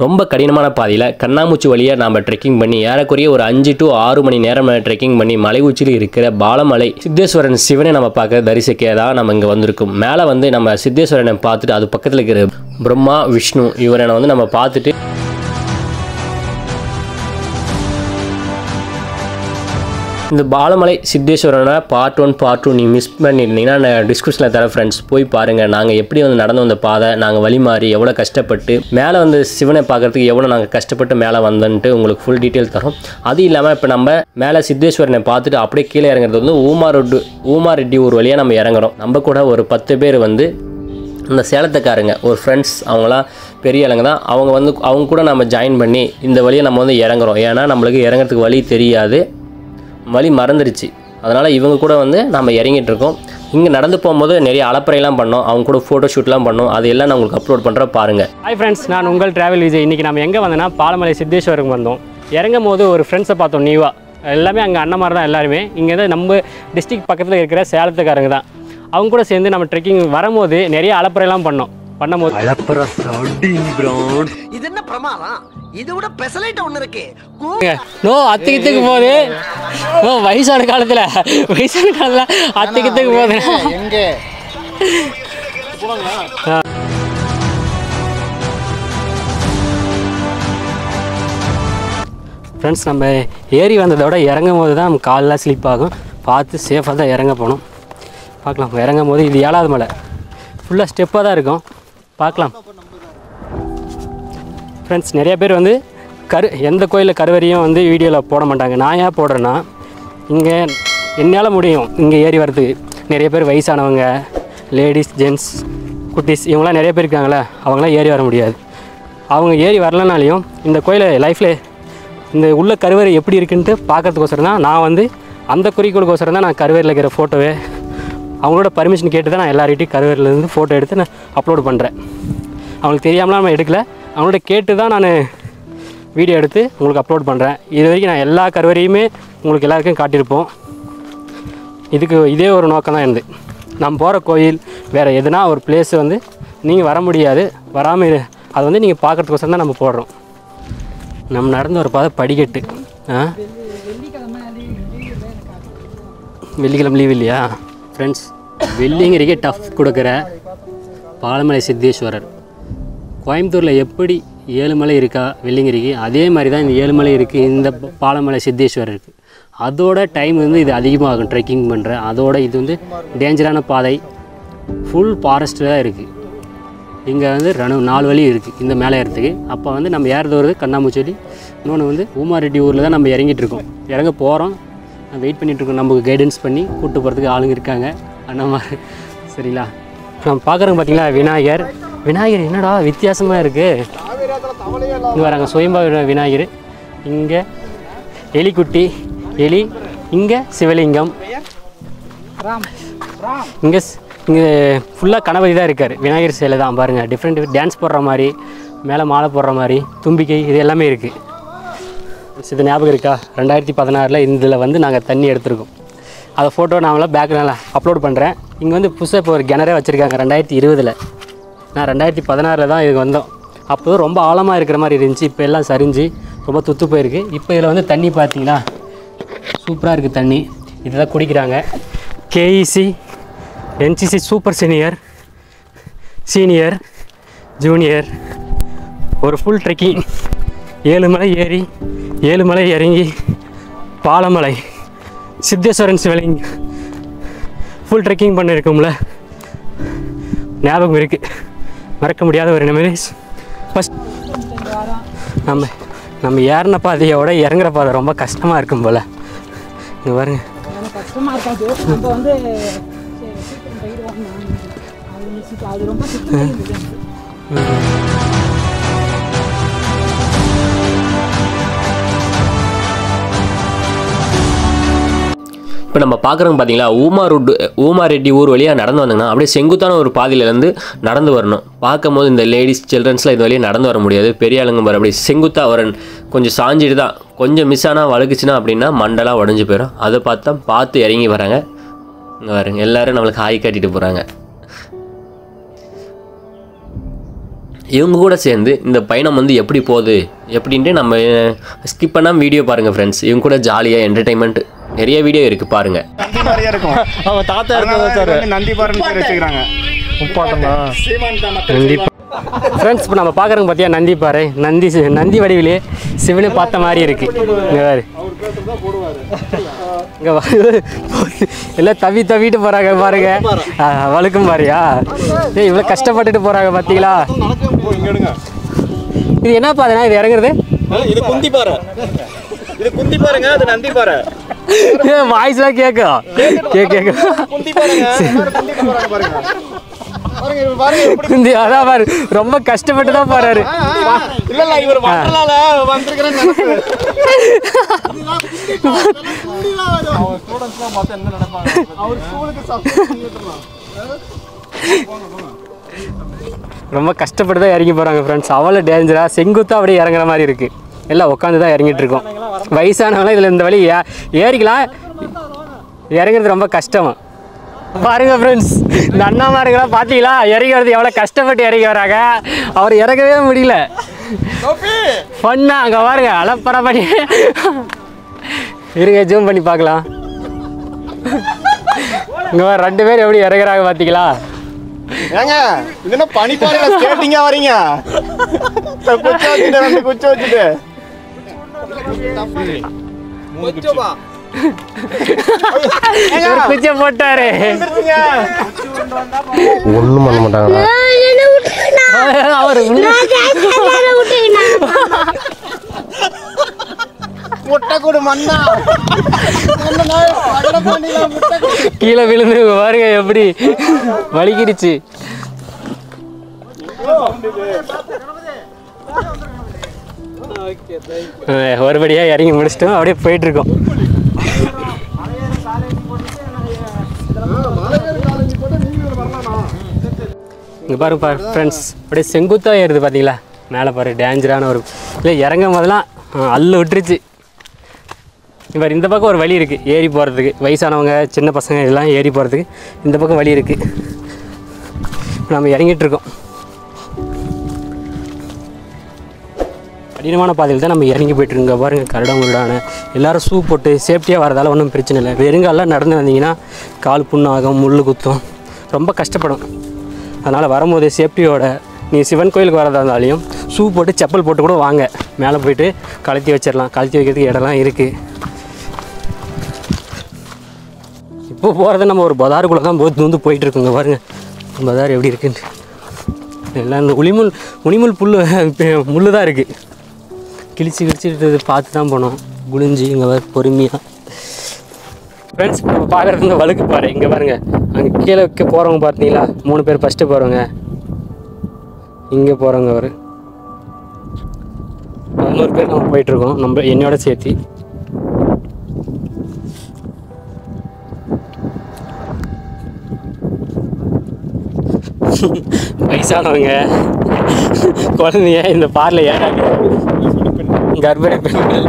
ரொம்ப கடினமான பாதையில் கண்ணாமூச்சி வழியாக நாம் ட்ரெக்கிங் பண்ணி ஏறக்குறைய ஒரு அஞ்சு டு ஆறு மணி நேரம் ட்ரெக்கிங் பண்ணி மலை உச்சியில் இருக்கிற பாலமலை சித்தேஸ்வரன் சிவனை நம்ம பார்க்க தரிசிக்க தான் நம்ம இங்கே வந்திருக்கோம். மேலே வந்து நம்ம சித்தேஸ்வரனை பார்த்துட்டு அது பக்கத்தில் இருக்கிற பிரம்மா விஷ்ணு இவரை வந்து நம்ம பார்த்துட்டு இந்த பாலமலை சித்தேஸ்வரனை பார்ட் ஒன் பார்ட் டூ நீ மிஸ் பண்ணியிருந்தீங்கன்னா நான் டிஸ்கிரிப்ஷனில் தர ஃப்ரெண்ட்ஸ் போய் பாருங்கள் நாங்கள் எப்படி வந்து நடந்து வந்த பாதை நாங்கள் வழி மாறி எவ்வளோ கஷ்டப்பட்டு மேலே வந்து சிவனை பார்க்கறதுக்கு எவ்வளோ நாங்கள் கஷ்டப்பட்டு மேலே வந்தோன்ட்டு உங்களுக்கு ஃபுல் டீட்டெயில் தரோம். அது இல்லாமல் இப்போ நம்ம மேலே சித்தேஸ்வரனை பார்த்துட்டு அப்படியே கீழே இறங்குறது வந்து ஊமா ரெட்டு ஊமா ரெட்டி ஒரு வழியாக நம்ம இறங்குறோம். நம்ம கூட ஒரு பத்து பேர் வந்து இந்த சேலத்துக்காரங்க ஒரு ஃப்ரெண்ட்ஸ் அவங்களாம் பெரிய ஆளுங்க தான். அவங்க வந்து அவங்க கூட நம்ம ஜாயின் பண்ணி இந்த வழியை நம்ம வந்து இறங்குறோம். ஏன்னா நம்மளுக்கு இறங்குறதுக்கு வழி தெரியாது. வழி மறந்துடுச்சு அதனால் இவங்க கூட வந்து நம்ம இறங்கிட்டு இருக்கோம் இங்கே நடந்து போகும்போது நிறைய அலப்பறையெல்லாம் பண்ணோம். அவங்க கூட ஃபோட்டோ ஷூட்லாம் பண்ணோம். அது எல்லாம் நான் உங்களுக்கு அப்லோட் பண்ணுறேன் பாருங்கள் ஹாய் ஃப்ரெண்ட்ஸ் நான் உங்கள் டிராவல் விஜய். இன்றைக்கி நம்ம எங்கே வந்தோம்னா பாலமலை சித்தேஸ்வருக்கு வந்தோம். இறங்கும் போது ஒரு ஃப்ரெண்ட்ஸை பார்த்தோம் நியூவா எல்லாமே அங்கே அண்ணன் மாதிரி தான் எல்லாருமே. இங்கே தான் நம்ம டிஸ்ட்ரிக்ட் பக்கத்தில் இருக்கிற சேலத்துக்காரங்க தான். அவங்க கூட சேர்ந்து நம்ம ட்ரெக்கிங் வரும்போது நிறைய அலப்பறையெல்லாம் பண்ணோம். பண்ணும்போது இது என்ன பிரமாதம்? இது விட பெசலைட் ஒண்ணு இருக்கு. நோ அத்திக்கத்துக்கு போகுது நோ வயசான காலத்தில். வயசான காலத்தில் அத்திக்கத்துக்கு போகுது எங்க? ஃப்ரெண்ட்ஸ் நம்ம ஏறி வந்ததோட இறங்கும் போது தான் காலெலாம் ஸ்லிப் ஆகும். பார்த்து சேஃபாக தான் இறங்க போகணும். பார்க்கலாம். இறங்கும் போது இது ஏழாவது மலை. ஃபுல்லாக ஸ்டெப்பாக தான் இருக்கும். பார்க்கலாம். ஃப்ரெண்ட்ஸ் நிறைய பேர் வந்து கரு எந்த கோயிலில் கருவறையும் வந்து வீடியோவில் போட மாட்டாங்க. நான் ஏன் போடுறேன்னா இங்கே என்னால் முடியும். இங்கே ஏறி வர்றதுக்கு. நிறைய பேர் வயசானவங்க லேடிஸ் ஜென்ட்ஸ் குட்டீஸ் இவங்களாம் நிறைய பேர் இருக்காங்களே அவங்களாம் ஏறி வர முடியாது. அவங்க ஏறி வரலனாலையும் இந்த கோயிலை லைஃப்பில் இந்த உள்ள கருவறை எப்படி இருக்குன்ட்டு பார்க்கறதுக்கோசரம் தான் நான் வந்து அந்த குறிக்கோளுக்கோசரம் தான் நான் கருவறையில் இருக்கிற ஃபோட்டோவே அவங்களோட பர்மிஷன் கேட்டு தான் நான் எல்லார்கிட்டையும் கருவேரிலேருந்து ஃபோட்டோ எடுத்து நான் அப்லோட் பண்ணுறேன் அவங்களுக்கு தெரியாமலாம் நம்ம எடுக்கலை. அவங்கள்ட்ட கேட்டு தான் நான் வீடியோ எடுத்து உங்களுக்கு அப்லோட் பண்ணுறேன் இது வரைக்கும் நான் எல்லா கருவறையுமே உங்களுக்கு எல்லாருக்கும் காட்டியிருப்போம். இதுக்கு இதே ஒரு நோக்கம் தான் இருந்து நம்ம போகிற கோயில் வேறு எதுனா ஒரு பிளேஸ் வந்து நீங்கள் வர முடியாது. வராமல் அது வந்து நீங்கள் பார்க்குறதுக்கோசரம் தான் நம்ம போடுறோம். நம்ம நடந்து ஒரு பாதை படிக்கட்டு. ஆ? வெள்ளிக்கிழமை லீவ் இல்லையா? ஃப்ரெண்ட்ஸ் வெள்ளிங்கிறக்கே டஃப் கொடுக்குற பாலமலை சித்தேஸ்வரர். கோயம்புத்தூரில் எப்படி ஏழுமலை இருக்கா வெள்ளிங்கிரிக்கு அதே மாதிரி தான் இந்த ஏழுமலை இருக்குது இந்த பாலமலை சித்தேஸ்வரர் இருக்குது அதோட டைம் வந்து இது அதிகமாகும் ட்ரெக்கிங் பண்ணுற அதோட இது வந்து டேஞ்சரான பாதை. ஃபுல் ஃபாரஸ்ட்டு தான் இருக்குது இங்கே வந்து ரெண்டு நாலு வழி இருக்குது இந்த மேலே ஏறத்துக்கு அப்போ வந்து நம்ம ஏறது வருது கண்ணாமூச்செடி இன்னொன்று வந்து ஊமாரெட்டி ஊரில் தான் நம்ம இறங்கிட்டு இருக்கோம். இறங்க போகிறோம் வெயிட் பண்ணிகிட்டு இருக்கோம் நமக்கு கைடன்ஸ் பண்ணி கூப்பிட்டு போகிறதுக்கு ஆளுங்க இருக்காங்க. அந்த மாதிரி சரிங்களா? நம்ம பார்க்குறோம் பார்த்தீங்களா விநாயகர். விநாயகர் என்னடா வித்தியாசமாக இருக்குது இங்கே வராங்க சுயம்பா விநாயகர். இங்கே எலிக்குட்டி எலி இங்கே சிவலிங்கம். இங்கே இங்கே ஃபுல்லாக கணபதி தான் இருக்கார். விநாயகர் சிலை தான் பாருங்கள் டிஃப்ரெண்ட் டான்ஸ் போடுற மாதிரி மேலே மாலை போடுற மாதிரி தும்பிக்கை இது எல்லாமே இருக்குது இது ஞாபகம் இருக்கா? ரெண்டாயிரத்தி பதினாறில் இதில் வந்து நாங்கள் தண்ணி எடுத்திருக்கோம். அதை ஃபோட்டோ நாமளாம் பேக்கில் அப்லோட் பண்ணுறேன் இங்கே வந்து புதுசாக இப்போ ஒரு கிணறே வச்சுருக்காங்க ரெண்டாயிரத்தி இருபதில். நான் ரெண்டாயிரத்தி பதினாறில் தான் இதுக்கு வந்தோம். அப்போ ரொம்ப ஆழமாக இருக்கிற மாதிரி இருந்துச்சு. இப்போ எல்லாம் சரிஞ்சு ரொம்ப துத்து போயிருக்கு. இப்போ இதில் வந்து தண்ணி பார்த்தீங்களா சூப்பராக இருக்குது தண்ணி. இதுதான் குடிக்கிறாங்க. KEC NCC super senior senior junior ஒரு ஃபுல் ட்ரெக்கிங் ஏழு மலை ஏறி ஏழு மலை இறங்கி பாலமலை சித்தேஸ்வரன் சிவலிங். ஃபுல் ட்ரெக்கிங் பண்ணியிருக்கோம்ல ஞாபகம் இருக்குது மறக்க முடியாத ஒரு மெமரிஸ் ஃபஸ்ட் நம்ம நம்ம ஏறின பாதையோட இறங்குற பாதை ரொம்ப கஷ்டமாக இருக்கும் போல். இங்கே பாருங்க. அது ரொம்ப இப்போ நம்ம பார்க்குறோம் பார்த்தீங்களா ஊமா ரோடு ஊமா ரெட்டி ஊர் வழியாக நடந்து வந்தாங்கன்னா அப்படியே செங்குத்தான ஒரு பாதையிலேருந்து நடந்து வரணும். பார்க்கும் போது இந்த லேடிஸ் சில்ட்ரன்ஸ்லாம் இது வழியாக நடந்து வர முடியாது. பெரிய ஆளுங்க பாரு அப்படி செங்குத்தா வரன். கொஞ்சம் சாஞ்சிட்டு தான். கொஞ்சம் மிஸ் ஆனால் வழுக்குச்சுன்னா அப்படின்னா மண்டலாக உடஞ்சி போயிடும் அதை பார்த்து தான் பார்த்து இறங்கி வராங்க. இங்கே பாருங்க எல்லாரும் நம்மளுக்கு ஹாய் காட்டிட்டு போகிறாங்க இவங்க கூட சேர்ந்து இந்த பயணம் வந்து எப்படி போகுது எப்படின்ட்டு நம்ம ஸ்கிப் பண்ணாமல் வீடியோ பாருங்கள் ஃப்ரெண்ட்ஸ் இவங்க கூட ஜாலியாக என்டர்டைன்மெண்ட் நிறைய வீடியோ இருக்குது இருக்கும். அவன் தாத்தா இருக்க நந்தி பாருன்னு பேர் வச்சுக்கிறாங்க. ஃப்ரெண்ட்ஸ் இப்போ நம்ம பார்க்குறோங்க பார்த்தியா நந்தி பாறை நந்தி சி- நந்தி வடிவிலே சிவனை பார்த்த மாதிரி இருக்கு. இங்கே பாரு. இங்கே எல்லாம் தவி தவிட்டு போகிறாங்க பாருங்க. வழுக்கும் பாரியா. ஏய் இவ்வளோ கஷ்டப்பட்டுட்டு போகிறாங்க பார்த்தீங்களா இது என்ன பாதைனா இது இறங்குறது? இது குந்தி பாறை. இது குந்தி பாருங்க அது நந்தி பாறை. வாய்ஸ்லாம் கேட்கும் கேட்க போறாங்க பாரு ரொம்ப கஷ்டப்பட்டு தான் இல்ல இல்ல இவர் வண்டலால சப்ஸ்கிரைப் ரொம்ப கஷ்டப்பட்டு தான் இறங்கி போகிறாங்க ஃப்ரெண்ட்ஸ் அவ்வளோ டேஞ்சராக செங்குத்தாக அப்படியே இறங்குற மாதிரி இருக்குது எல்லாம் உட்காந்து தான் இறங்கிட்டு இருக்கோம். வயசானவங்களாம் இதில் இந்த வழி ஏறிக்கலாம். இறங்குறது ரொம்ப கஷ்டம். பாருங்க ஃப்ரெண்ட்ஸ் இந்த அண்ணாமாருங்களாம் பார்த்தீங்களா இறங்கி வரது எவ்வளோ கஷ்டப்பட்டு இறங்கி வராங்க. அவர் இறங்கவே முடியல. ஃபன்னா அங்கே பாருங்க அலப்பற பண்ணி. இருங்க ஜூம் பண்ணி பார்க்கலாம். இங்கே ரெண்டு பேர் எப்படி இறங்குறாங்க பார்த்தீங்களா ஏங்க இது என்ன பனிப்பாறையில ஸ்கேட்டிங்கா வரீங்க? குச்சி வச்சுட்டு குச்சி வச்சுட்டு. குச்சியை போட்டாரு. ஒன்றும் பண்ண மாட்டாங்களா அவர் முட்டை கூடு மண்ணா கீழே விழுந்து பாருங்க எப்படி. வலிக்கிடுச்சு. ஒருபடியாக இறங்கி முடிச்சிட்டோம். அப்படியே போயிட்டு இருக்கோம் இங்கே பாருங்க பாரு ஃப்ரெண்ட்ஸ் அப்படியே செங்குத்தாக ஏறுது பார்த்தீங்களா மேலே பாரு டேஞ்சரான ஒரு இல்லை இறங்கும் போதெல்லாம் அல்லு விட்டுருச்சு. இப்போ இந்த பக்கம் ஒரு வழி இருக்குது ஏறி போகிறதுக்கு வயசானவங்க சின்ன பசங்க இதெல்லாம் ஏறி போகிறதுக்கு இந்த பக்கம் வழி இருக்குது நம்ம இறங்கிட்டு இருக்கோம் கடினமான பாதையில் தான் நம்ம இறங்கி போயிட்டுருங்க பாருங்கள் பாருங்க கரடம் எல்லாரும் ஷூ போட்டு சேஃப்டியாக வரதால ஒன்றும் பிரச்சனை இல்லை. வெறுங்காலெலாம் நடந்து வந்தீங்கன்னா கால் புண்ணாகும் முள் குத்தும். ரொம்ப கஷ்டப்படும். அதனால் வரும்போது சேஃப்டியோட நீ சிவன் கோயிலுக்கு வரதா இருந்தாலையும் ஷூ போட்டு செப்பல் போட்டு கூட வாங்க. மேலே போயிட்டு கழட்டி வச்சிடலாம். கழட்டி வைக்கிறதுக்கு இடம்லாம் இருக்குது இப்போ போகிறது நம்ம ஒரு பதாருக்குள்ளே தான் போய் வந்து போயிட்டுருக்குங்க பாருங்கள் பதார் எப்படி இருக்குன்னு. எல்லாம் இந்த உளிமுள் உனிமுள் புல் முள் தான் இருக்குது கிழிச்சு கிழிச்சிட்டு பார்த்து தான் போனோம். குளிஞ்சு இங்கே வர பொறுமையாக ஃப்ரெண்ட்ஸ் நம்ம பார்க்குறது இந்த வழுக்கு பாரு இங்கே பாருங்க. அங்கே கீழே வைக்க போகிறவங்க பார்த்தீங்களா? மூணு பேர் ஃபஸ்ட்டு போகிறவங்க இங்கே போகிறவங்க அவர் பதினோரு பேர் நம்ம போயிட்டுருக்கோம். நம்ம என்னோட சேர்த்து. வயசானவங்க. குழந்தைய இந்த பார்ல ஏறாங்க கர்ப்பிணி பெண்கள்.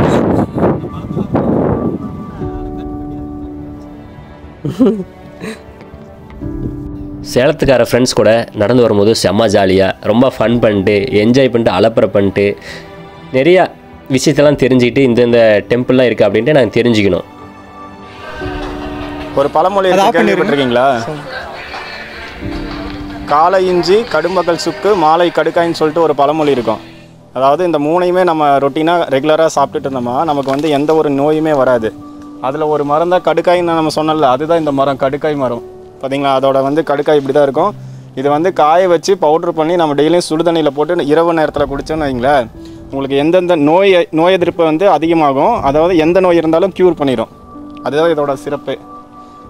சேலத்துக்கார ஃப்ரெண்ட்ஸ் கூட நடந்து வரும்போது செம்ம ஜாலியாக ரொம்ப ஃபன் பண்ணிட்டு என்ஜாய் பண்ணிட்டு அலப்பறை பண்ணிட்டு நிறையா விஷயத்தெல்லாம் தெரிஞ்சுக்கிட்டு இந்தந்த டெம்பிள்லாம் இருக்குது அப்படின்ட்டு நாங்கள் தெரிஞ்சுக்கணும். ஒரு பழமொழி கேள்விப்பட்டிருக்கீங்களா? காலை இஞ்சி கடும்பகல் சுக்கு மாலை கடுக்காயின்னு சொல்லிட்டு ஒரு பழமொழி இருக்கும். அதாவது இந்த மூணையுமே நம்ம ரொட்டீனாக ரெகுலராக சாப்பிட்டுட்டு இருந்தோமா நமக்கு வந்து எந்த ஒரு நோயுமே வராது. அதில் ஒரு மரம் தான் கடுக்காயின்னு நம்ம சொன்னல அதுதான் இந்த மரம் கடுக்காய் மரம். பார்த்தீங்களா அதோட வந்து கடுக்காய் இப்படி தான் இருக்கும். இது வந்து காய வச்சு பவுட்ரு பண்ணி நம்ம டெய்லியும் சுடுதண்ணியில் போட்டு இரவு நேரத்தில் குடித்தோன்னு வைங்களேன் உங்களுக்கு எந்தெந்த நோய் நோய் எதிர்ப்பு வந்து அதிகமாகும் அதாவது எந்த நோய் இருந்தாலும் க்யூர் பண்ணிடும் அதுதான் இதோட சிறப்பு.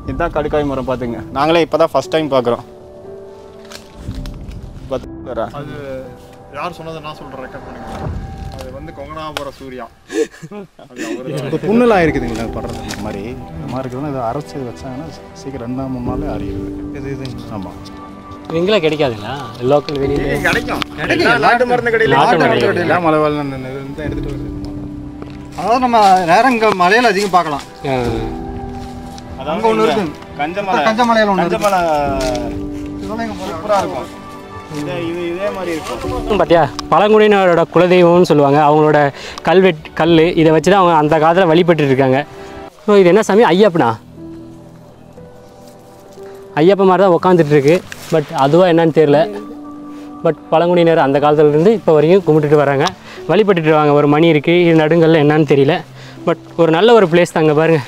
இதுதான் கடுக்காய் மரம் பார்த்துங்க நாங்களே இப்போ தான் ஃபஸ்ட் டைம் பார்க்குறோம் அது யார் சொன்னதை நான் சொல்கிறேன் ரெக்கார்ட் பண்ணிக்கலாம் அது வந்து கொங்கனாபுர சூர்யா. இப்போ புண்ணுலாம் இருக்குதுங்களா படுறது இந்த மாதிரி. இந்த மாதிரி இருக்குதுன்னா இதை அரைச்சி வச்சாங்கன்னா சீக்கிரம் ரெண்டு நாள் மூணு நாள் அறியுது இது இது. ஆமாம் இங்கெல்லாம் கிடைக்காதுங்களா? லோக்கல் வெளியில். கிடைக்கும். நாட்டு மருந்து கடையில் நாட்டு மருந்து கடையில. எல்லாம் மலை வேலை தான் எடுத்துகிட்டு வருது. அதாவது நம்ம நேரம் இங்கே மலையில் அதிகம் பார்க்கலாம். அங்கே ஒன்று இருக்கு. கஞ்சமலை. கஞ்சமலையில் ஒன்று கஞ்சமலை. சூப்பராக இருக்கும். பார்த்தியா பழங்குடியினரோட குலதெய்வம்னு சொல்லுவாங்க. அவங்களோட கல்வெட் கல் இதை வச்சு தான் அவங்க அந்த காலத்தில் வழிபட்டு இருக்காங்க. ஸோ இது என்ன சாமி? ஐயப்பனா? ஐயப்பன் மாதிரி தான் உட்காந்துட்ருக்கு பட் அதுவாக என்னன்னு தெரில பட் பழங்குடியினர் அந்த காலத்துலேருந்து இப்போ வரைக்கும் கும்பிட்டுட்டு வராங்க. வழிபட்டுட்டு வராங்க ஒரு மணி இருக்குது இது நடுங்கல்ல என்னன்னு தெரியல. பட் ஒரு நல்ல ஒரு பிளேஸ் தாங்க பாருங்கள்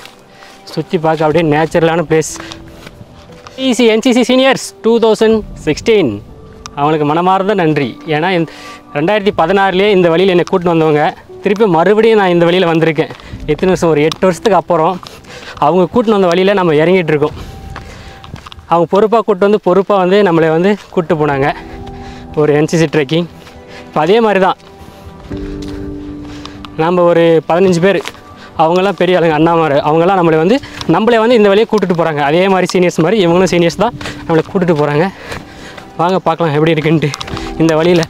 சுற்றி பார்க்க அப்படியே நேச்சுரலான place EC NCC seniors two thousand sixteen அவங்களுக்கு மனமார்ந்த நன்றி. ஏன்னா இந்த ரெண்டாயிரத்தி பதினாறுலேயே இந்த வழியில் என்னை கூட்டின்னு வந்தவங்க திருப்பி மறுபடியும் நான் இந்த வழியில் வந்திருக்கேன். எத்தனை வருஷம் ஒரு எட்டு வருஷத்துக்கு அப்புறம் அவங்க கூட்டின்னு வந்த வழியில் நம்ம இறங்கிட்டு இருக்கோம். அவங்க பொறுப்பாக கூட்டு வந்து பொறுப்பாக வந்து நம்மளை வந்து கூப்பிட்டு போனாங்க. ஒரு என்சிசி ட்ரெக்கிங் இப்போ அதே மாதிரி தான் நம்ம ஒரு பதினஞ்சு பேர். அவங்கெல்லாம் பெரிய ஆளுங்க அண்ணாமார். அவங்கெல்லாம் நம்மளை வந்து நம்மளே வந்து இந்த வழியை கூட்டிகிட்டு போகிறாங்க அதே மாதிரி சீனியர்ஸ் மாதிரி இவங்களும் சீனியர்ஸ் தான் நம்மளை கூட்டிகிட்டு போகிறாங்க வாங்க பார்க்கலாம் எப்படி இருக்குன்ட்டு. இந்த வழியில்.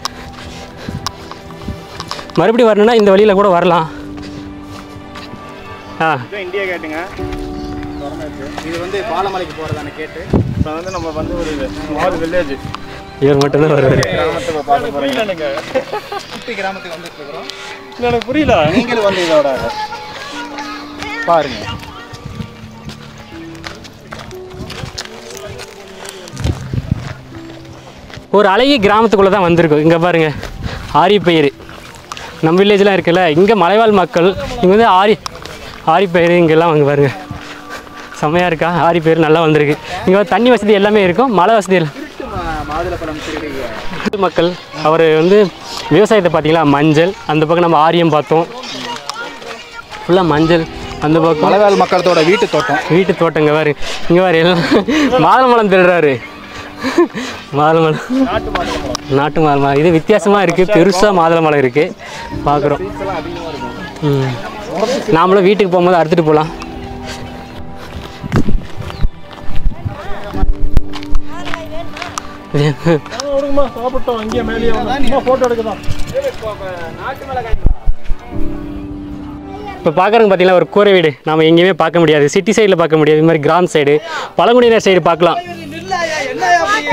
மறுபடியும் வரணும்னா இந்த வழியில் கூட வரலாம். ஆ. இது இந்தியா கேட்டுங்க. இது வந்து பாலமலைக்கு போகிறதான கேட்டு. இப்போ வந்து நம்ம வந்து ஒரு ஆறு வில்லேஜ் இவர் மட்டும்தான் வருவார். கிராமத்துக்கு பார்க்க போகிறீங்க குட்டி கிராமத்துக்கு வந்துட்டு இருக்கிறோம். எனக்கு புரியல. நீங்களும் வந்து இதோட பாருங்க. ஒரு அழகிய கிராமத்துக்குள்ளே தான் வந்திருக்கோம். இங்கே பாருங்க. ஆரிப்பயிறு நம்ம வில்லேஜ்லாம் இருக்குல்ல இங்கே மலைவாழ் மக்கள் இங்கே வந்து ஆரி ஆரிப்பயிறு இங்கெல்லாம் வாங்க பாருங்க. செம்மையாக இருக்கா? ஆரிப்பயிறு நல்லா வந்திருக்கு. இங்கே தண்ணி வசதி எல்லாமே இருக்கும். மழை வசதி எல்லாம். மக்கள் அவர் வந்து விவசாயத்தை பார்த்தீங்களா? மஞ்சள் அந்த பக்கம் நம்ம ஆரியம் பார்த்தோம். ஃபுல்லாக மஞ்சள் அந்த பக்கம் மலைவாழ் மக்களத்தோட வீட்டு தோட்டம். வீட்டு தோட்டங்க பாரு இங்கே பாரு எல்லாம் மாதுளம்பழம் திருடுறாரு. மாதுளம்பழம். நாட்டு மாதுளம்பழம். இது வித்தியாசமாக இருக்குது பெருசாக மாதுளம்பழம் இருக்குது பார்க்குறோம் ம். நாமளும் வீட்டுக்கு போகும்போது அறுத்துட்டு போகலாம் சாப்பிட்டோம் மேலேயே ஃபோட்டோ எடுக்கலாம் இப்போ பார்க்குறவங்க பார்த்தீங்களா ஒரு கூரை வீடு. நம்ம எங்கேயுமே பார்க்க முடியாது. சிட்டி சைடில் பார்க்க முடியாது. இது மாதிரி கிராம் சைடு பழங்குடியினர் சைடு பார்க்கலாம்.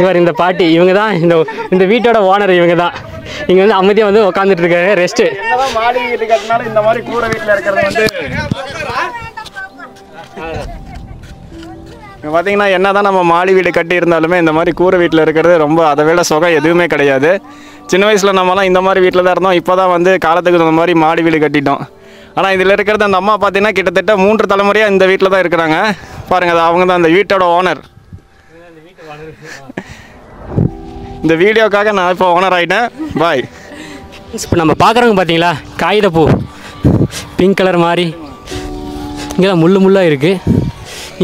இவர் இந்த பாட்டி இவங்க தான் இந்த இந்த வீட்டோட ஓனர் இவங்க தான் இங்கே வந்து அமைதியாக வந்து உட்காந்துட்டு இருக்காங்க ரெஸ்ட்டு என்னதான் மாடி வீட்டு கட்டினாலும் இந்த மாதிரி கூரை வீட்டில் இருக்கிறது வந்து இங்க பார்த்தீங்கன்னா என்னதான் நம்ம மாடி வீடு கட்டி இருந்தாலுமே இந்த மாதிரி கூரை வீட்டில் இருக்கிறது ரொம்ப அதை விட சுகம் எதுவுமே கிடையாது. சின்ன வயசில் நம்மலாம் இந்த மாதிரி வீட்டில் தான் இருந்தோம் இப்போ தான் வந்து காலத்துக்கு தகுந்த மாதிரி மாடி வீடு கட்டிட்டோம். ஆனால் இதில் இருக்கிறது அந்த அம்மா பார்த்தீங்கன்னா கிட்டத்தட்ட மூன்று தலைமுறையாக இந்த வீட்டில் தான் இருக்கிறாங்க. பாருங்கள் அது அவங்க தான் அந்த வீட்டோட ஓனர் இந்த வீடியோக்காக நான் இப்போ ஓனர் ஆகிட்டேன் பாய் இப்போ நம்ம பார்க்குறவங்க பார்த்தீங்களா? காகிதப்பூ பிங்க் கலர் மாதிரி இங்கெல்லாம் முள்ளு முள்ளாக இருக்குது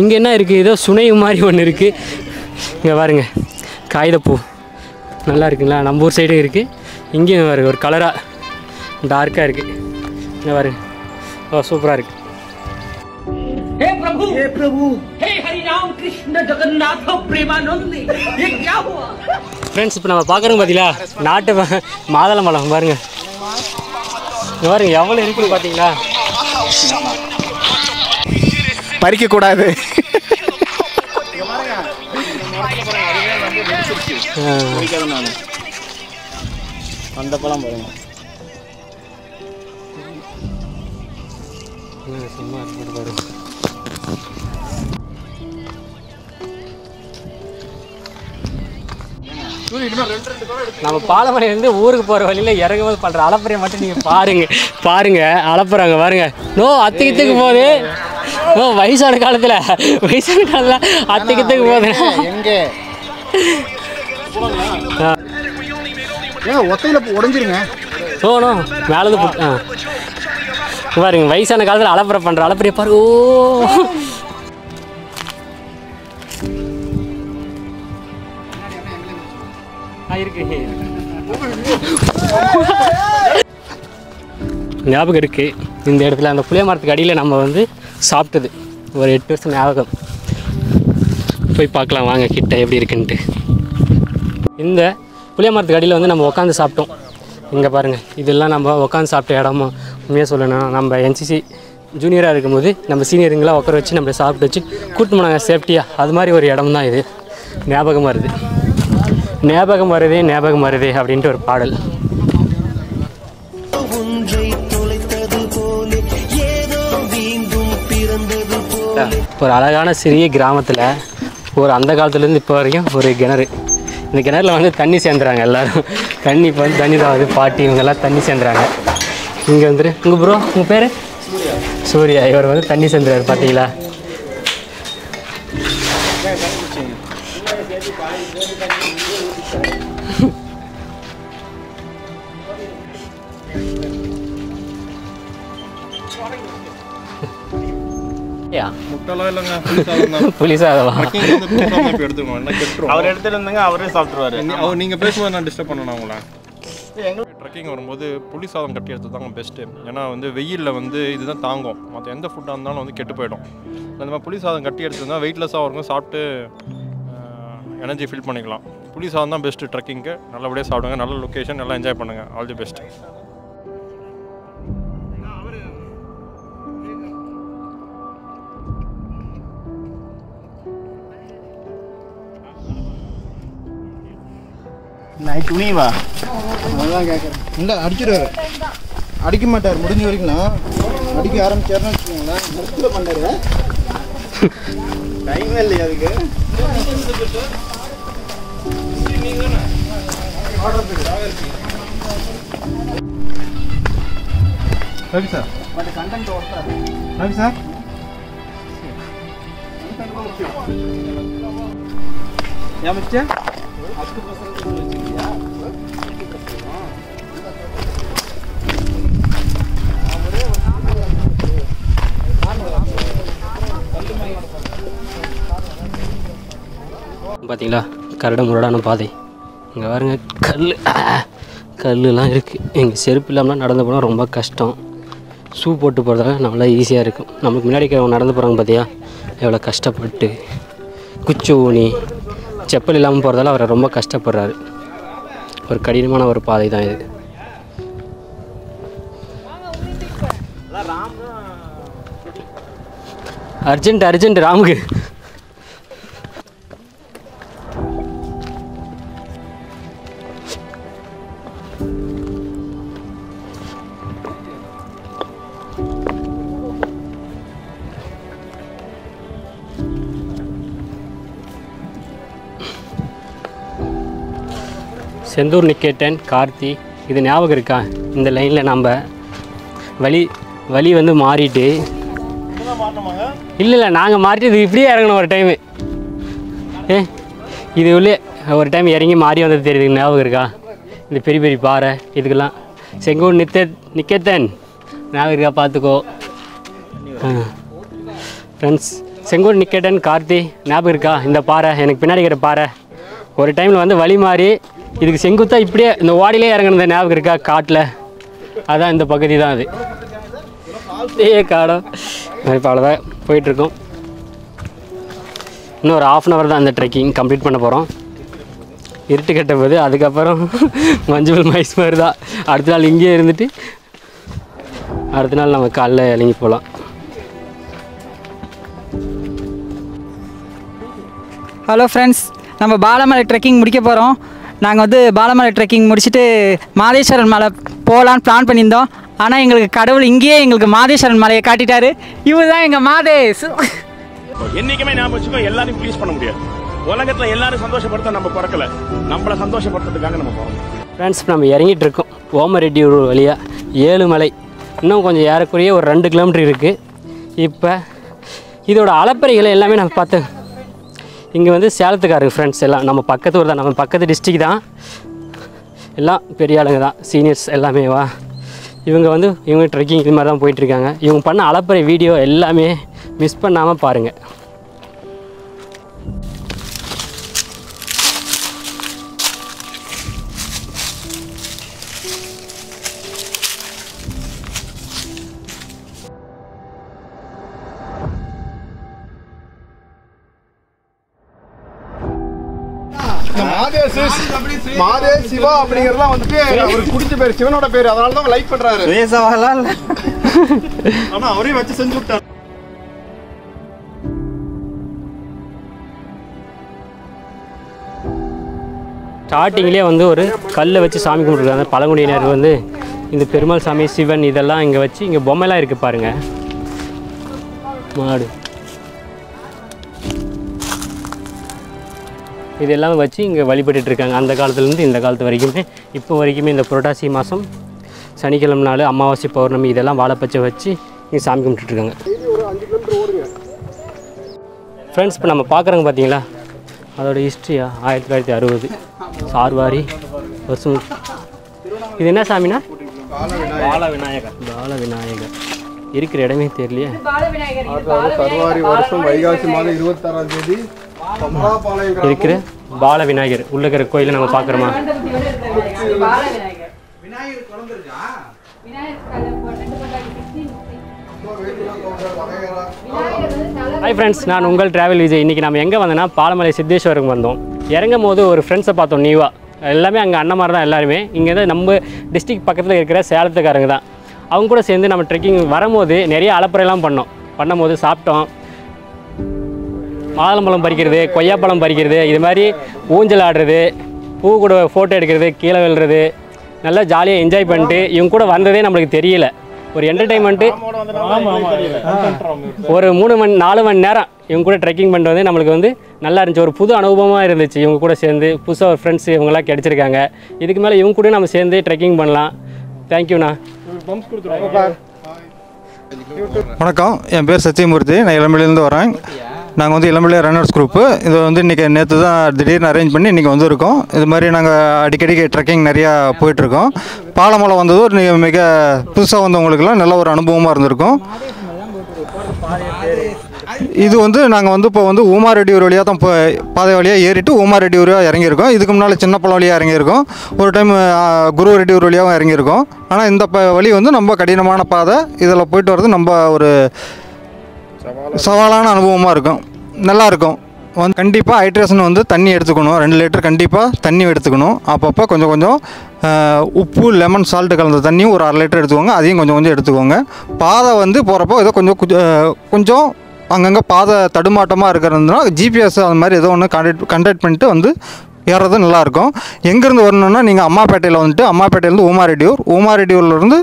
இங்கே என்ன இருக்குது ஏதோ சுனை மாதிரி ஒன்று இருக்குது இங்கே பாருங்க. காகிதப்பூ நல்லா இருக்குங்களா? நம்ம ஊர் சைடும் இருக்குது இங்கேயும் பாருங்க ஒரு கலராக டார்க்காக இருக்குது இங்கே பாருங்க. ஓ சூப்பராக இருக்குது கிருஷ்ண ஜெகநாத பிரேமானந்தி ஃப்ரெண்ட்ஸ் இப்போ நம்ம பார்க்குறோம் பார்த்தீங்களா நாட்டு மாதள மலம் பாருங்க. பாருங்க எவ்வளோ இருக்குன்னு பார்த்தீங்களா பறிக்கக்கூடாது. அந்த பழம் பாருங்க சும்மா இருக்கு பாருங்க நம்ம பாலமலையிலேருந்து ஊருக்கு போகிற வழியில் இறங்கும்போது பண்ணுற அலப்பறையை மட்டும் நீங்கள் பாருங்க. பாருங்க அலப்புறாங்க பாருங்க. நோ அத்திக்கத்துக்கு போகுது. நோ வயசான காலத்தில் வயசான காலத்தில் அத்திக்கத்துக்கு போகுது. எங்கே ஒத்தையில் உடஞ்சிருங்க. ஆ. இங்க பாருங்க வயசான காலத்தில் அலப்பறை பண்ணுற அலப்பறையை பாரு. ஓ ஞாபகம் இருக்குது இந்த இடத்துல அந்த புளிய மரத்துக்கு அடியில் நம்ம வந்து சாப்பிட்டது. ஒரு எட்டு வருஷம் ஞாபகம். போய் பார்க்கலாம் வாங்க கிட்ட எப்படி இருக்குன்ட்டு. இந்த புளிய மரத்துக்கு அடியில் வந்து நம்ம உட்காந்து சாப்பிட்டோம். இங்கே பாருங்கள் இதெல்லாம் நம்ம உட்காந்து சாப்பிட்ட இடமா? உண்மையாக சொல்லணும் நம்ம என்சிசி ஜூனியராக இருக்கும்போது நம்ம சீனியருங்களாம் உட்கார வச்சு நம்மளை சாப்பிட்டு வச்சு கூட்டு போனாங்க சேஃப்டியாக அது மாதிரி ஒரு இடம் தான் இது. ஞாபகம் வருது. ஞாபகம் வருதே ஞாபகம் வருதே அப்படின்ட்டு ஒரு பாடல். ஒரு அழகான சிறிய கிராமத்தில் ஒரு அந்த காலத்துலேருந்து இப்போ வரைக்கும் ஒரு கிணறு. இந்த கிணறுல வந்து தண்ணி சேர்ந்துறாங்க எல்லாரும். தண்ணி இப்போ வந்து தண்ணி தான் வந்து பாட்டி இவங்கெல்லாம் தண்ணி சேர்ந்துறாங்க. இங்கே வந்துரு. உங்கள் ப்ரோ உங்கள் பேர்? சூர்யா. இவர் வந்து தண்ணி சேர்ந்துறாரு பார்த்தீங்களா யா முட்டைலாம் இல்லைங்க என்ன கெட்டுரும். அவர் எடுத்துட்டு இருந்தாங்க அவரே சாப்பிட்டுருவாரு. அவர் நீங்கள் பேசும்போது நான் டிஸ்டர்ப் பண்ணணும் உங்களை. ட்ரெக்கிங் வரும்போது புளி சாதம் கட்டி எடுத்து தாங்க பெஸ்ட்டு ஏன்னா வந்து வெயிலில் வந்து இதுதான் தாங்கும். மற்ற எந்த ஃபுட்டாக இருந்தாலும் வந்து கெட்டு போயிடும். அந்த மாதிரி புளி சாதம் கட்டி எடுத்துருந்தா வெயிட்லெஸ்ஸாக இருக்கும் சாப்பிட்டு எனர்ஜி ஃபில் பண்ணிக்கலாம். புளி சாதம் தான் பெஸ்ட்டு ட்ரெக்கிங்க்கு நல்லபடியாக சாப்பிடுங்க. நல்ல லொக்கேஷன் நல்லா என்ஜாய் பண்ணுங்கள் ஆல் தி பெஸ்ட் நைட் துணிவா? அதான் கேட்குறேன் இல்லை அடிச்சிடுவார் அடிக்க மாட்டார். முடிஞ்ச வரைக்கும் அடிக்க ஆரம்பிச்சாருன்னு வச்சுக்கோங்களேன். நிறுத்தல பண்ணாரு. டைமே இல்லையா அதுக்கு? Ravi sir. But content Ravi sir. ஏன் மிஸ்டர் பார்த்தீங்களா? கரடு முரடான பாதை. இங்கே பாருங்க கல் கல்லுலாம் இருக்குது எங்கள் செருப்பு இல்லாமல் நடந்து போனால் ரொம்ப கஷ்டம். ஷூ போட்டு போகிறதால நம்மளால் ஈஸியாக இருக்கும் நமக்கு முன்னாடி நடந்து போகிறாங்க பார்த்தியா எவ்வளோ கஷ்டப்பட்டு. குச்சி ஊனி செப்பல் இல்லாமல் போகிறதால அவர் ரொம்ப கஷ்டப்படுறாரு. ஒரு கடினமான ஒரு பாதை தான் இது. அர்ஜென்ட் அர்ஜென்ட் ராமுக்கு. செந்தூர் நிக்கேட்டன் கார்த்தி இது ஞாபகம் இருக்கா? இந்த லைனில் நம்ம வழி வழி வந்து மாறிட்டு. இல்லை இல்லை நாங்கள் மாறிட்டு இது இப்படியே இறங்கணும் ஒரு டைமு ஏ இது உள்ளே ஒரு டைம் இறங்கி மாறி வந்தது தெரியுது. ஞாபகம் இருக்கா? இந்த பெரிய பெரிய பாறை இதுக்கெல்லாம். செங்கோடு நித்த நிக்கேத்தன் ஞாபகம் இருக்கா? பார்த்துக்கோ. ஃப்ரெண்ட்ஸ் செங்கோடு நிக்கேட்டன் கார்த்தி ஞாபகம் இருக்கா? இந்த பாறை எனக்கு பின்னாடி இருக்கிற பாறை. ஒரு டைமில் வந்து வழி மாறி இதுக்கு செங்குத்தா இப்படியே இந்த ஓடிலே இறங்குனது ஞாபகம் இருக்கா? காட்டில். அதான் இந்த பகுதி தான் அது. ஏ காடம் இப்போ அவ்வளோதான் போயிட்டுருக்கோம். இன்னும் ஒரு ஆஃப் அன் ஹவர் தான் அந்த ட்ரெக்கிங் கம்ப்ளீட் பண்ண போகிறோம் இருட்டு கட்ட போது அதுக்கப்புறம் மஞ்சள் மைஸ் மாதிரி தான். அடுத்த நாள் இங்கேயே இருந்துட்டு அடுத்த நாள் நம்ம காலைல இறங்கி போகலாம் ஹலோ ஃப்ரெண்ட்ஸ் நம்ம பாலமலை ட்ரெக்கிங் முடிக்க போகிறோம் நாங்கள் வந்து பாலமலை ட்ரெக்கிங் முடிச்சுட்டு மாதேஸ்வரன் மலை போகலான்னு பிளான் பண்ணியிருந்தோம். ஆனால் எங்களுக்கு கடவுள் இங்கேயே எங்களுக்கு மாதேஸ்வரன் மலையை காட்டிட்டாரு. இவர் தான் எங்கள் மாதேஷ் என்னைக்குமே ஞாபகம் வச்சுக்கோ எல்லாரையும் ப்ளீஸ் பண்ண முடியாது. உலகத்துல எல்லாரும் சந்தோஷப்படுத்த நம்ம பிறக்கல. நம்மள சந்தோஷப்படுத்துறதுக்காக நம்ம பிறந்தோம் ஃப்ரெண்ட்ஸ் நம்ம இறங்கிட்டு இருக்கோம். ஓமரெட்டி ஊர் வழியாக ஏழுமலை இன்னும் கொஞ்சம் ஏறக்குறைய ஒரு ரெண்டு கிலோமீட்டர் இருக்குது இப்போ இதோட அளப்பறைகளை எல்லாமே நம்ம பார்த்தோம் இங்கே வந்து சேலத்துக்காரங்க ஃப்ரெண்ட்ஸ் எல்லாம். நம்ம பக்கத்து ஊர் தான். நம்ம பக்கத்து டிஸ்ட்ரிக் தான். எல்லாம் பெரிய ஆளுங்க தான். சீனியர்ஸ் எல்லாமே வா. இவங்க வந்து இவங்க ட்ரெக்கிங் இது மாதிரி தான் போயிட்டுருக்காங்க இவங்க பண்ண அளப்பறை வீடியோ எல்லாமே மிஸ் பண்ணாமல் பாருங்கள் மாதேஷ் சிவா அப்படிங்கறதெல்லாம் வந்துட்டு அவர் குடிச்ச பேர் சிவனோட பேர். அதனால தான் லைக் பண்றாரு. பேசவாலாம் இல்லை ஆனா அவரே வச்சு செஞ்சு விட்டார். ஸ்டார்டிங்லேயே வந்து ஒரு கல்லை வச்சு சாமி கும்பிட்ருக்காங்க பழங்குடியினர் வந்து இந்த பெருமாள் சாமி சிவன் இதெல்லாம் இங்கே வச்சு இங்கே பொம்மைலாம் இருக்குது பாருங்கள் மாடு. இது எல்லாமே வச்சு இங்கே வழிபட்டுட்டு இருக்காங்க. அந்த காலத்துலேருந்து இந்த காலத்து வரைக்குமே. இப்போ வரைக்குமே இந்த புரட்டாசி மாதம் சனிக்கிழமை நாள் அமாவாசை பௌர்ணமி இதெல்லாம் வாழைப்பச்சை வச்சு இங்கே சாமி கும்பிட்டுருக்காங்க ஃப்ரெண்ட்ஸ் இப்போ நம்ம பார்க்குறோங்க பார்த்தீங்களா அதோட ஹிஸ்ட்ரியா ஆயிரத்தி தொள்ளாயிரத்தி அறுபது. சார்வாரி வருஷம் இது என்ன சாமினா? பால விநாயகர் பால விநாயகர் இருக்கிற இடமே தெரியலையே. சர்வாரி வருஷம் வைகாசி மாதம் இருபத்தாறாம் தேதி இருக்கிற பால விநாயகர் உள்ள இருக்கிற கோயிலை நம்ம பார்க்குறோமா? ஹாய் ஃப்ரெண்ட்ஸ் நான் உங்கள் டிராவல் விஜய். இன்றைக்கி நம்ம எங்கே வந்தோன்னா பாலமலை சித்தேஸ்வருக்கு வந்தோம். இறங்கும் போது ஒரு ஃப்ரெண்ட்ஸை பார்த்தோம் நியூவாக எல்லாமே அங்கே அண்ணன் தான் எல்லாருமே. இங்கே தான் நம்ம டிஸ்ட்ரிக்ட் பக்கத்தில் இருக்கிற சேலத்துக்காரங்க தான். அவங்க கூட சேர்ந்து நம்ம ட்ரெக்கிங் வரும்போது நிறைய அலப்பறையெல்லாம் பண்ணோம். பண்ணும்போது சாப்பிட்டோம். மாதுளம்பழம் பறிக்கிறது கொய்யாப்பழம் பறிக்கிறது இது மாதிரி ஊஞ்சல் ஆடுறது பூ கூட ஃபோட்டோ எடுக்கிறது கீழே விழுறது நல்லா ஜாலியாக என்ஜாய் பண்ணிட்டு இவங்க கூட வந்ததே நம்மளுக்கு தெரியல. ஒரு என்டர்டைன்மெண்ட்டு ஒரு மூணு மணி நாலு மணி நேரம் இவங்க கூட ட்ரெக்கிங் பண்ணிட்டு வந்து நம்மளுக்கு வந்து நல்லா இருந்துச்சு. ஒரு புது அனுபவமாக இருந்துச்சு இவங்க கூட சேர்ந்து. புதுசாக ஒரு ஃப்ரெண்ட்ஸ் இவங்கெல்லாம் கிடச்சிருக்காங்க. இதுக்கு மேலே இவங்க கூட நம்ம சேர்ந்து ட்ரெக்கிங் பண்ணலாம். தேங்க்யூண்ணா வணக்கம். என் பேர் சத்தியமூர்த்தி. நான் இளம்பிலேருந்து வரேன். நாங்கள் வந்து இளம்பிள்ளை ரன்னர்ஸ் குரூப்பு இது வந்து இன்றைக்கி நேற்று தான் திடீர்னு அரேஞ்ச் பண்ணி இன்றைக்கி வந்திருக்கோம். இது மாதிரி நாங்கள் அடிக்கடி ட்ரெக்கிங் நிறையா போயிட்டுருக்கோம். பாலமலை வந்தது ஒரு மிக- புதுசாக வந்தவங்களுக்குலாம் நல்ல ஒரு அனுபவமாக இருந்திருக்கும். இது வந்து நாங்கள் வந்து இப்போ வந்து ஊமாரெட்டியூர் வழியாக தான் இப்போ பாதை வழியாக ஏறிட்டு ஊமாரெட்டியூர் வழியாக இறங்கியிருக்கோம். இதுக்கு முன்னால் சின்ன பழம் வழியாக இறங்கியிருக்கோம். ஒரு டைம் குரு ரெட்டியூர் வழியாகவும் இறங்கியிருக்கோம். ஆனால் இந்த ப வழி வந்து ரொம்ப கடினமான பாதை. இதில் போயிட்டு வர்றது நம்ம ஒரு சவாலான அனுபவமாக இருக்கும். நல்லாயிருக்கும் வந்து கண்டிப்பாக ஹைட்ரேஷன் வந்து தண்ணி எடுத்துக்கணும். ரெண்டு லிட்டர் கண்டிப்பாக தண்ணி எடுத்துக்கணும். அப்பப்போ கொஞ்சம் கொஞ்சம் உப்பு லெமன் சால்ட்டு கலந்த தண்ணியும் ஒரு அரை லிட்டர் எடுத்துக்கோங்க. அதையும் கொஞ்சம் கொஞ்சம் எடுத்துக்கோங்க. பாதை வந்து போகிறப்போ ஏதோ கொஞ்சம் கொஞ்சம், கொஞ்சம் அங்கங்கே பாதை தடுமாட்டமாக இருக்கிறதுனா ஜிபிஎஸ் அந்த மாதிரி ஏதோ ஒன்று கண்டக்ட் கண்டக்ட் பண்ணிட்டு வந்து ஏறது நல்லாயிருக்கும் எங்கேருந்து வரணுன்னா நீங்கள் அம்மாப்பேட்டையில் வந்துட்டு அம்மாப்பேட்டையிலேருந்து ஊமாரெட்டியூர் ஊமாரெட்டியூர்லேருந்து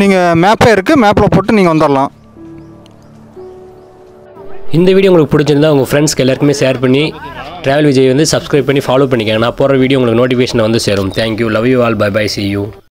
நீங்கள் மேப்பே இருக்குது மேப்பில் போட்டு நீங்கள் வந்துடலாம் இந்த வீடியோ உங்களுக்கு பிடிச்சிருந்தா உங்கள் ஃப்ரெண்ட்ஸ்க்கு எல்லாருக்குமே ஷேர் பண்ணி ட்ராவல் விஜய் வந்து சப்ஸ்கிரைப் பண்ணி ஃபாலோ பண்ணிக்கங்க. நான் போகிற வீடியோ உங்களுக்கு நோட்டிஃபிகேஷன் வந்து சேரும். Thank you love you all bye bye see you